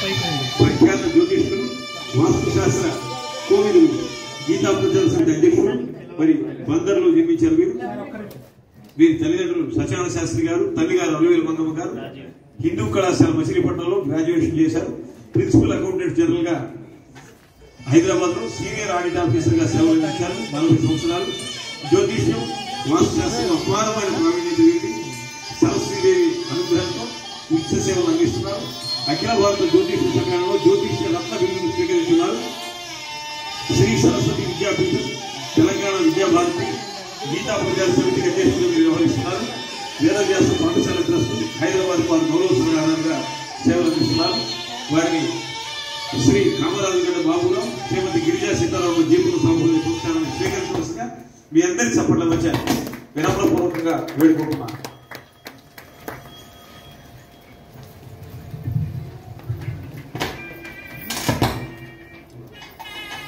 ప్రఖ్యాత జ్యోతిష్కులు వాస్తు శాస్త్ర కోవిదులు గీతా ప్రజల సమితి అధ్యక్షులు మరి బందర్లో జన్మించారు వీరు. వీరి తల్లిదండ్రులు సత్యనారాయణ శాస్త్రి గారు తల్లి గారు అలవేలు మంగమ్మ గారు హిందూ కళాశాల మచిలీపట్నంలో గ్రాడ్యుయేషన్ చేశారు. ప్రిన్సిపల్ అకౌంటెంట్ జనరల్గా హైదరాబాద్లో సీనియర్ ఆడిట్ ఆఫీసర్గా సేవలు అందించారు. నలభై సంవత్సరాలు. జ్యోతిష్యం వాస్తు శాస్త్రం అపారమైన ప్రావీణ్యత సేవలు అందిస్తున్నారు అఖిల భారత జ్యోతిష సమ్మేళనంలో జ్యోతిష రత్న బిందును స్వీకరిస్తున్నారు శ్రీ సరస్వతి విద్యాపీఠం తెలంగాణ విద్యాభారతి గీతా ప్రజా సమితి అధ్యక్షులుగా మీరు వ్యవహరిస్తున్నారు వేదవ్యాస పాఠశాల ట్రస్ట్ హైదరాబాద్ వారు గౌరవ సలహాదారుగా సేవలు అందిస్తున్నారు. వారిని శ్రీ కామరాజు గడ్డ బాబురావు శ్రీమతి గిరిజా సీతారామ జీవన సంబంధించిన పుస్తకాలను స్వీకరించవలసిగా మీ అందరి చప్పట్ల మధ్య వినమ్రపూర్వకంగా వేడుకుంటున్నాను.